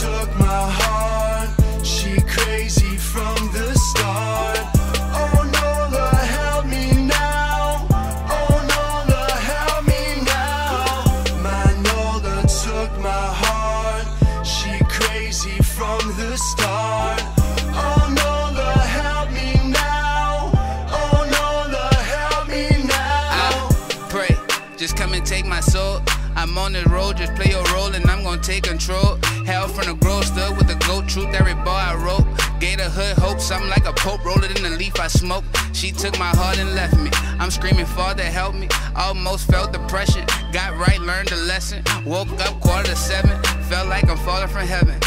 took my heart. She crazy from the start. Oh Nola, help me now. Oh Nola, help me now. Took my heart. She crazy from the start. Just come and take my soul. I'm on the road, just play your role and I'm gonna take control. Hell from the grove, stood with the goat, truth every bar I wrote. The hood hope, something like a pope, rolled it in the leaf I smoke. She took my heart and left me. I'm screaming, Father, help me. Almost felt depression, got right, learned a lesson. Woke up quarter to seven, felt like I'm falling from heaven.